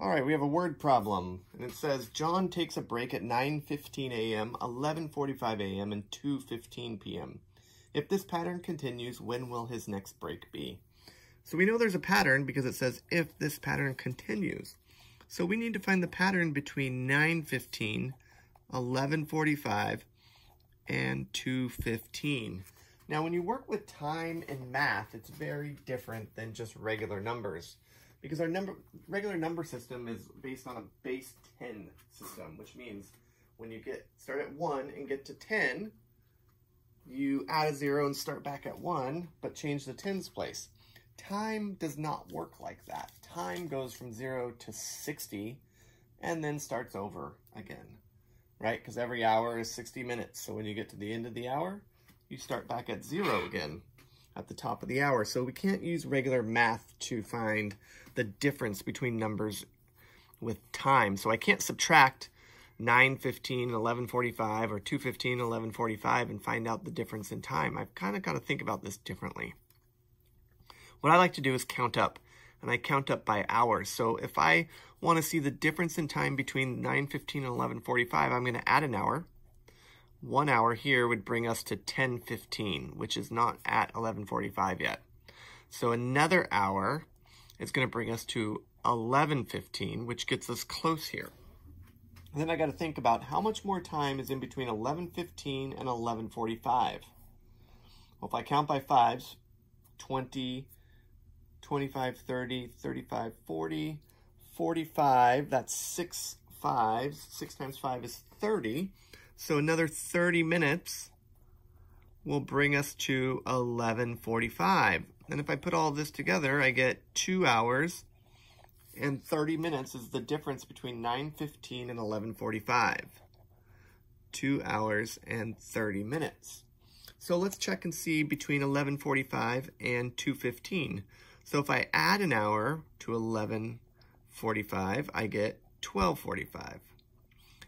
All right, we have a word problem, and it says Jon takes a break at 9.15 a.m., 11.45 a.m., and 2.15 p.m. If this pattern continues, when will his next break be? So we know there's a pattern because it says if this pattern continues. So we need to find the pattern between 9.15, 11.45, and 2.15. Now, when you work with time and math, it's very different than just regular numbers because our number regular number system is based on a base 10 system, which means when you get start at 1 and get to 10, you add a 0 and start back at 1, but change the tens place. Time does not work like that. Time goes from 0 to 60 and then starts over again, right? Because every hour is 60 minutes. So when you get to the end of the hour, you start back at 0 again at the top of the hour. So we can't use regular math to find the difference between numbers with time. So I can't subtract 9.15, 11.45, or 2.15, 11.45 and find out the difference in time. I've kind of got to think about this differently. What I like to do is count up, and I count up by hours. So if I want to see the difference in time between 9.15 and 11.45, I'm going to add an hour one hour here would bring us to 10.15, which is not at 11.45 yet. So another hour is going to bring us to 11.15, which gets us close here. And then I got to think about how much more time is in between 11.15 and 11.45. Well, if I count by fives, 20, 25, 30, 35, 40, 45, that's six fives. Six times five is 30. So another 30 minutes will bring us to 11.45. And if I put all this together, I get 2 hours and 30 minutes is the difference between 9.15 and 11.45. 2 hours and 30 minutes. So let's check and see between 11.45 and 2.15. So if I add an hour to 11.45, I get 12.45.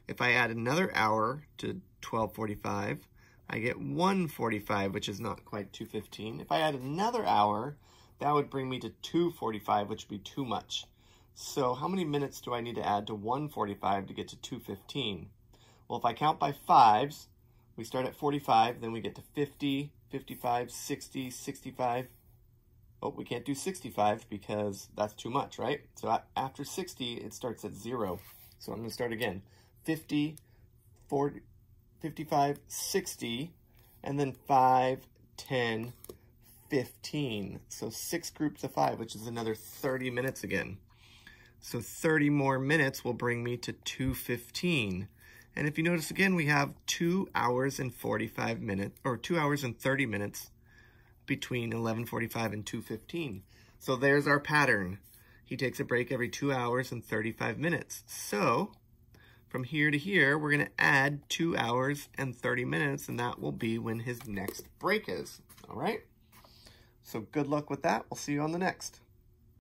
If I add another hour to 12.45, I get 1.45, which is not quite 2.15. If I add another hour, that would bring me to 2.45, which would be too much. So how many minutes do I need to add to 1.45 to get to 2.15? Well, if I count by fives, we start at 45, then we get to 50, 55, 60, 65. Oh, we can't do 65 because that's too much, right? So after 60, it starts at zero. So I'm gonna start again. 50, 40, 55, 60, and then 5, 10, 15. So six groups of five, which is another 30 minutes again. So 30 more minutes will bring me to 2.15. And if you notice again, we have 2 hours and 45 minutes, or 2 hours and 30 minutes between 11.45 and 2.15. So there's our pattern. He takes a break every 2 hours and 35 minutes. So from here to here, we're going to add 2 hours and 30 minutes, and that will be when his next break is. All right? So good luck with that. We'll see you on the next.